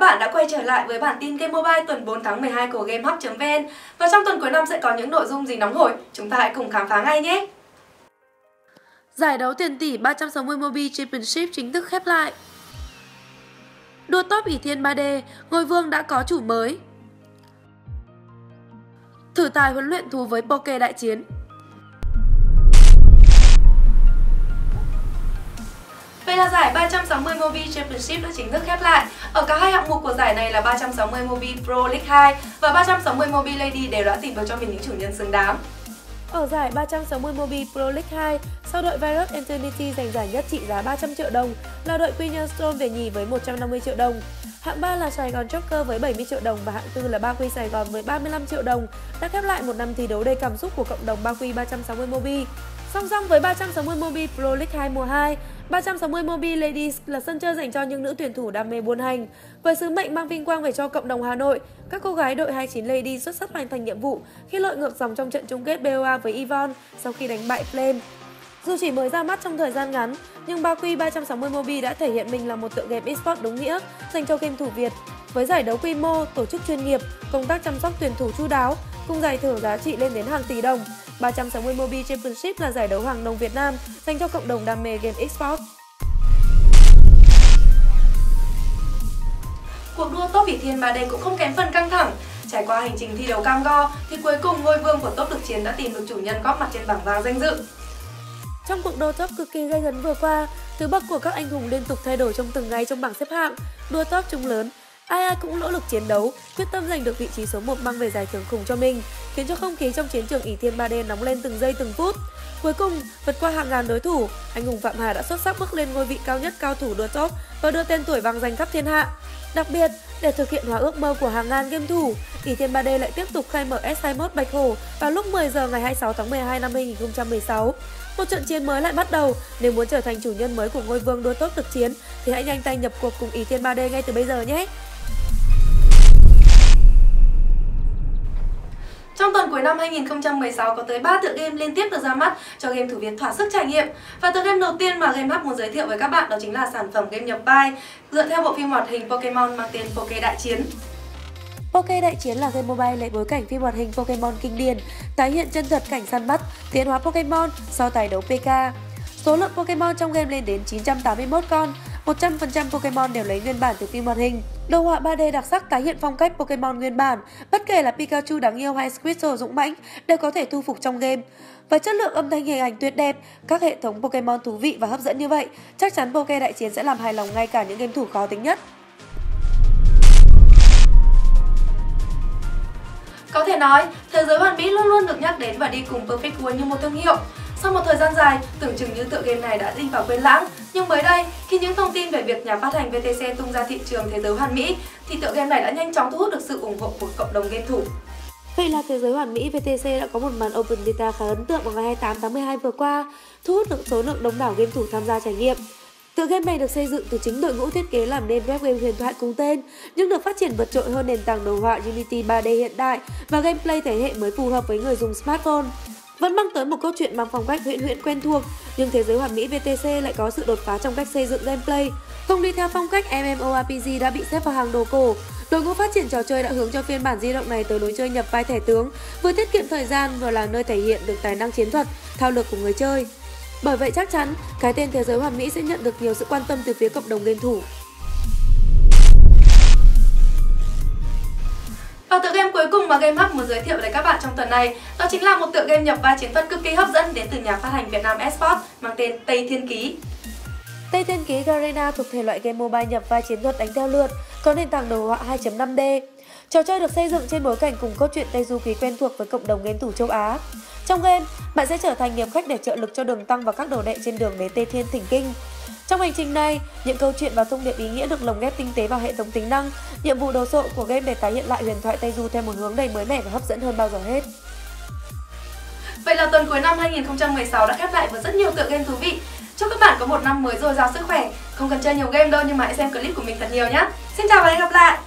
bạn đã quay trở lại với bản tin Game Mobile tuần 4 tháng 12 của GameHub.vn Và trong tuần cuối năm sẽ có những nội dung gì nóng hổi, chúng ta hãy cùng khám phá ngay nhé! Giải đấu tiền tỷ 360 Mobile Championship chính thức khép lại. Đua top ỷ thiên 3D, ngôi vương đã có chủ mới. Thử tài huấn luyện thú với Poke đại chiến. Là giải 360 Movie Championship đã chính thức khép lại. Ở cả hai hạng mục của giải này là 360 Movie Pro League 2 và 360 Movie Lady đều đã tìm được cho mình những chủ nhân xứng đáng. Ở giải 360 Movie Pro League 2, sau đội Virus Eternity giành giải nhất trị giá 300 triệu đồng, là đội Queen Storm về nhì với 150 triệu đồng. Hạng 3 là Sài Gòn Joker với 70 triệu đồng và hạng 4 là Ba Quy Sài Gòn với 35 triệu đồng, đã khép lại một năm thi đấu đầy cảm xúc của cộng đồng Ba Quy 360 Movie. Song song với 360 Mobile Pro League 2 mùa 2, 360 Mobile Ladies là sân chơi dành cho những nữ tuyển thủ đam mê buôn hành. Với sứ mệnh mang vinh quang về cho cộng đồng Hà Nội, các cô gái đội 29 Ladies xuất sắc hoàn thành nhiệm vụ khi lội ngược dòng trong trận chung kết BOA với Yvonne sau khi đánh bại Flame. Dù chỉ mới ra mắt trong thời gian ngắn, nhưng Ba Quy 360 Mobile đã thể hiện mình là một tựa game esports đúng nghĩa dành cho game thủ Việt. Với giải đấu quy mô, tổ chức chuyên nghiệp, công tác chăm sóc tuyển thủ chu đáo, cùng giải thưởng giá trị lên đến hàng tỷ đồng, 360 Mobile Championship là giải đấu hàng đầu Việt Nam dành cho cộng đồng đam mê game esports. Cuộc đua top Vị Thiên 3D cũng không kém phần căng thẳng. Trải qua hành trình thi đấu cam go thì cuối cùng ngôi vương của top thực chiến đã tìm được chủ nhân góp mặt trên bảng vàng danh dự. Trong cuộc đua top cực kỳ gây gấn vừa qua, thứ bậc của các anh hùng liên tục thay đổi trong từng ngày trong bảng xếp hạng, đua top trung lớn ai ai cũng nỗ lực chiến đấu, quyết tâm giành được vị trí số 1 mang về giải thưởng khủng cho mình, khiến cho không khí trong chiến trường ỷ thiên 3D nóng lên từng giây từng phút. Cuối cùng, vượt qua hàng ngàn đối thủ, anh hùng Phạm Hà đã xuất sắc bước lên ngôi vị cao nhất cao thủ đua top và đưa tên tuổi vàng danh khắp thiên hạ. Đặc biệt, để thực hiện hóa ước mơ của hàng ngàn game thủ, ỷ thiên 3D lại tiếp tục khai mở S21 Bạch hồ vào lúc 10 giờ ngày 26 tháng 12 năm 2016. Một trận chiến mới lại bắt đầu, nếu muốn trở thành chủ nhân mới của ngôi vương đua top thực chiến thì hãy nhanh tay nhập cuộc cùng ỷ thiên 3D ngay từ bây giờ nhé. Trong tuần cuối năm 2016 có tới 3 tựa game liên tiếp được ra mắt cho game thủ Việt thỏa sức trải nghiệm. Và tựa game đầu tiên mà Game Hub muốn giới thiệu với các bạn đó chính là sản phẩm game nhập vai dựa theo bộ phim hoạt hình Pokemon mang tên Poké Đại Chiến. Poké Đại Chiến là game mobile lấy bối cảnh phim hoạt hình Pokemon kinh điển, tái hiện chân thật cảnh săn bắt, tiến hóa Pokemon sau tài đấu PK. Số lượng Pokemon trong game lên đến 981 con, 100% Pokemon đều lấy nguyên bản từ phim hoạt hình. Đồ họa 3D đặc sắc tái hiện phong cách Pokemon nguyên bản, bất kể là Pikachu đáng yêu hay Squirtle dũng mãnh đều có thể thu phục trong game. Với chất lượng âm thanh hình ảnh tuyệt đẹp, các hệ thống Pokemon thú vị và hấp dẫn như vậy, chắc chắn Poke Đại Chiến sẽ làm hài lòng ngay cả những game thủ khó tính nhất. Có thể nói, thế giới hoàn mỹ luôn luôn được nhắc đến và đi cùng Perfect World như một thương hiệu. Sau một thời gian dài, tưởng chừng như tựa game này đã đi vào quên lãng, nhưng mới đây, khi những thông tin về việc nhà phát hành VTC tung ra thị trường thế giới hoàn mỹ, thì tựa game này đã nhanh chóng thu hút được sự ủng hộ của cộng đồng game thủ. Vậy là thế giới hoàn mỹ VTC đã có một màn open beta khá ấn tượng vào ngày 28 tháng 12 vừa qua, thu hút được số lượng đông đảo game thủ tham gia trải nghiệm. Tựa game này được xây dựng từ chính đội ngũ thiết kế làm nên web game huyền thoại cùng tên, nhưng được phát triển vượt trội hơn nền tảng đồ họa Unity 3D hiện đại và gameplay thế hệ mới phù hợp với người dùng smartphone. Vẫn mang tới một câu chuyện bằng phong cách huyễn huyễn quen thuộc, nhưng thế giới hoàn mỹ VTC lại có sự đột phá trong cách xây dựng gameplay. Không đi theo phong cách MMORPG đã bị xếp vào hàng đồ cổ, đội ngũ phát triển trò chơi đã hướng cho phiên bản di động này tới lối chơi nhập vai thẻ tướng, vừa tiết kiệm thời gian vừa là nơi thể hiện được tài năng chiến thuật, thao lược của người chơi. Bởi vậy chắc chắn, cái tên Thế giới hoàn mỹ sẽ nhận được nhiều sự quan tâm từ phía cộng đồng game thủ. Và tựa game cuối cùng mà Game Hub muốn giới thiệu với các bạn trong tuần này đó chính là một tựa game nhập vai chiến thuật cực kỳ hấp dẫn đến từ nhà phát hành Việt Nam Esports mang tên Tây Thiên Ký. Tây Thiên Ký Garena thuộc thể loại game mobile nhập vai chiến thuật đánh theo lượt, có nền tảng đồ họa 2.5D. Trò chơi được xây dựng trên bối cảnh cùng cốt truyện Tây Du Ký quen thuộc với cộng đồng game thủ châu Á. Trong game, bạn sẽ trở thành nghiệp khách để trợ lực cho đường tăng và các đồ đệ trên đường đến Tây Thiên Thỉnh Kinh. Trong hành trình này, những câu chuyện và thông điệp ý nghĩa được lồng ghép tinh tế vào hệ thống tính năng, nhiệm vụ đồ sộ của game để tái hiện lại huyền thoại Tây Du theo một hướng đầy mới mẻ và hấp dẫn hơn bao giờ hết. Vậy là tuần cuối năm 2016 đã khép lại với rất nhiều tựa game thú vị. Chúc các bạn có một năm mới dồi dào sức khỏe. Không cần chơi nhiều game đâu nhưng mà hãy xem clip của mình thật nhiều nhé. Xin chào và hẹn gặp lại.